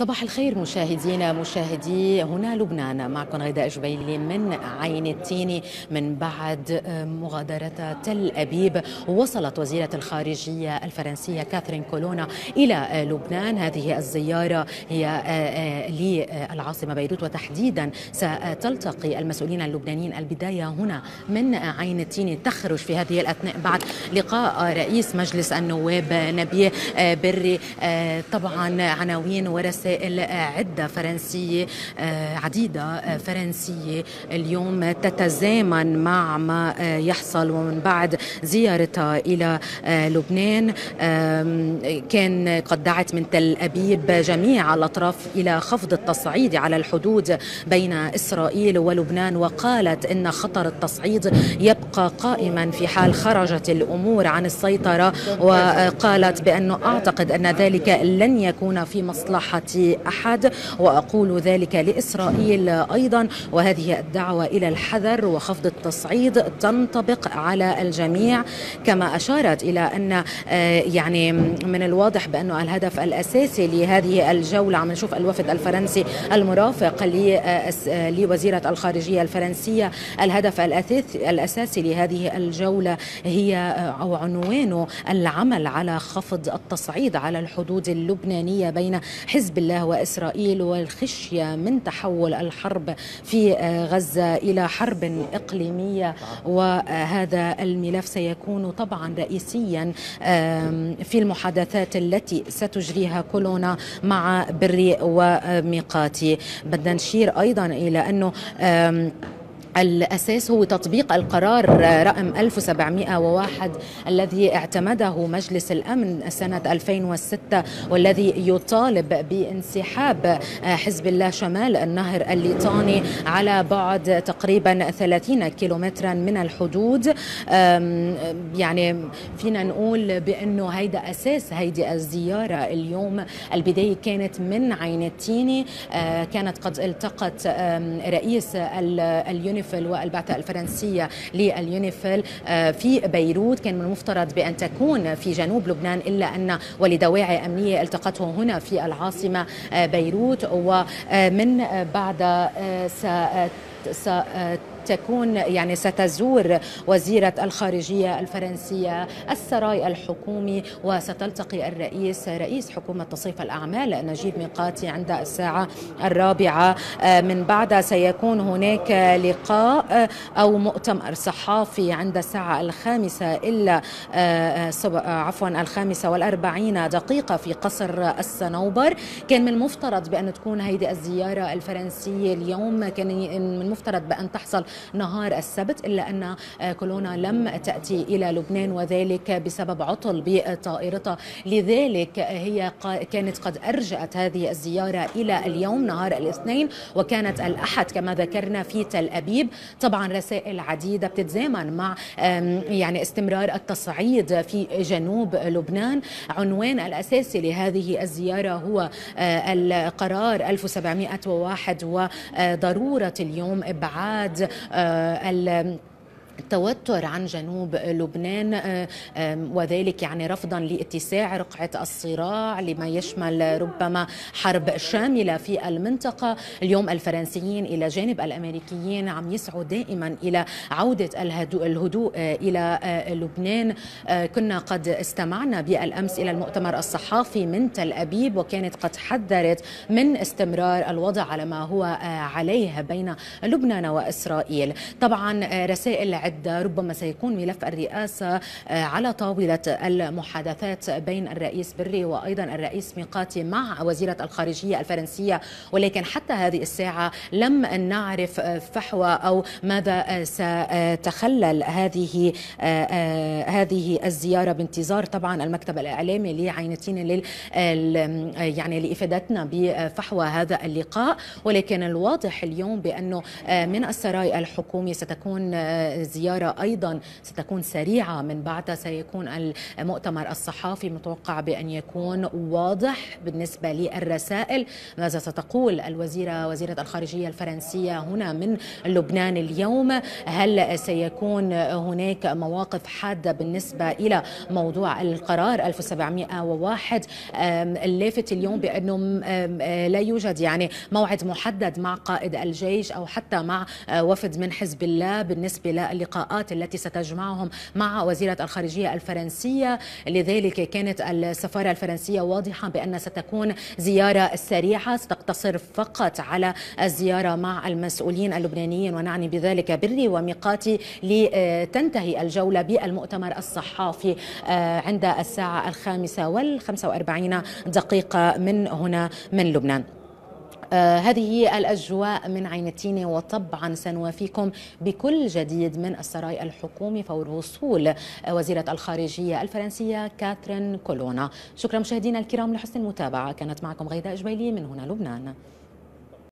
صباح الخير مشاهدينا مشاهدي. هنا لبنان معكم غيداء جبيلي من عين التين من بعد مغادرة تل أبيب. وصلت وزيرة الخارجية الفرنسية كاثرين كولونا إلى لبنان. هذه الزيارة هي للعاصمة بيروت. وتحديدا ستلتقي المسؤولين اللبنانيين البداية هنا من عين التين. تخرج في هذه الأثناء بعد لقاء رئيس مجلس النواب نبيه بري. طبعا عناوين ورسائل رسائل عدة فرنسية عديدة فرنسية. اليوم تتزامن مع ما يحصل ومن بعد زيارتها إلى لبنان. كان قد دعت من تل أبيب جميع الأطراف إلى خفض التصعيد على الحدود بين إسرائيل ولبنان وقالت إن خطر التصعيد يبقى قائما في حال خرجت الأمور عن السيطرة. وقالت بأنه أعتقد أن ذلك لن يكون في مصلحة أحد وأقول ذلك لإسرائيل أيضا. وهذه الدعوة إلى الحذر وخفض التصعيد تنطبق على الجميع كما أشارت إلى أن يعني من الواضح بانه الهدف الأساسي لهذه الجولة عم نشوف الوفد الفرنسي المرافق لوزيرة الخارجية الفرنسية الهدف الأساسي لهذه الجولة هي أو عنوانه العمل على خفض التصعيد على الحدود اللبنانية بين حزب الله وإسرائيل والخشية من تحول الحرب في غزة إلى حرب إقليمية. وهذا الملف سيكون طبعا رئيسيا في المحادثات التي ستجريها كولونا مع بري وميقاتي. بدنا نشير أيضا إلى أنه الأساس هو تطبيق القرار رقم 1701 الذي اعتمده مجلس الأمن سنة 2006 والذي يطالب بانسحاب حزب الله شمال النهر الليطاني على بعد تقريبا 30 كيلومترا من الحدود. يعني فينا نقول بأنه هيدا أساس هيدي الزيارة اليوم. البداية كانت من عين التيني. كانت قد التقت رئيس اليونيف اليونيفيل والبعثة الفرنسية لليونيفيل في بيروت. كان من المفترض بأن تكون في جنوب لبنان إلا أن ولدواعي أمنية التقته هنا في العاصمة بيروت. ومن بعد تكون يعني ستزور وزيرة الخارجية الفرنسية السراي الحكومي وستلتقي الرئيس رئيس حكومة تصريف الأعمال نجيب ميقاتي عند الساعة الرابعة. من بعدها سيكون هناك لقاء أو مؤتمر صحافي عند الساعة الخامسة إلا عفوا الخامسة والأربعين دقيقة في قصر الصنوبر كان من المفترض بأن تكون هيدي الزيارة الفرنسية اليوم كان من المفترض بأن تحصل نهار السبت إلا أن كولونا لم تأتي إلى لبنان وذلك بسبب عطل بطائرتها لذلك هي كانت قد أرجأت هذه الزيارة إلى اليوم نهار الاثنين وكانت الأحد كما ذكرنا في تل أبيب. طبعا رسائل عديدة بتتزامن مع يعني استمرار التصعيد في جنوب لبنان. عنوان الأساسي لهذه الزيارة هو القرار 1701 وضرورة اليوم إبعاد آه، ال التوتر عن جنوب لبنان وذلك يعني رفضا لاتساع رقعة الصراع لما يشمل ربما حرب شاملة في المنطقة، اليوم الفرنسيين إلى جانب الأمريكيين عم يسعوا دائما إلى عودة الهدوء, الهدوء إلى لبنان، كنا قد استمعنا بالأمس إلى المؤتمر الصحافي من تل أبيب وكانت قد حذرت من استمرار الوضع على ما هو عليه بين لبنان وإسرائيل، طبعا رسائل عدة ربما سيكون ملف الرئاسة على طاولة المحادثات بين الرئيس بري وأيضا الرئيس ميقاتي مع وزيرة الخارجية الفرنسية. ولكن حتى هذه الساعة لم نعرف فحوى أو ماذا ستخلل هذه هذه الزيارة بانتظار طبعا المكتب الإعلامي لعينتين يعني لإفادتنا بفحوى هذا اللقاء. ولكن الواضح اليوم بأنه من السراي الحكومي ستكون الزيارة أيضا ستكون سريعة من بعدها سيكون المؤتمر الصحافي متوقع بأن يكون واضح بالنسبة للرسائل. ماذا ستقول الوزيرة وزيرة الخارجية الفرنسية هنا من لبنان اليوم؟ هل سيكون هناك مواقف حادة بالنسبة إلى موضوع القرار 1701 اللافت اليوم بأنه لا يوجد يعني موعد محدد مع قائد الجيش أو حتى مع وفد من حزب الله بالنسبة للقاءات التي ستجمعهم مع وزيرة الخارجية الفرنسية. لذلك كانت السفارة الفرنسية واضحة بأن ستكون زيارة سريعة. ستقتصر فقط على الزيارة مع المسؤولين اللبنانيين. ونعني بذلك بري وميقاتي لتنتهي الجولة بالمؤتمر الصحافي عند الساعة الخامسة والخمسة وأربعين دقيقة من هنا من لبنان. آه هذه الأجواء من عين التينة وطبعا سنوافيكم بكل جديد من السراي الحكومي فور وصول وزيرة الخارجية الفرنسية كاترين كولونا. شكرا مشاهدينا الكرام لحسن المتابعة. كانت معكم غيداء جبيلي من هنا لبنان.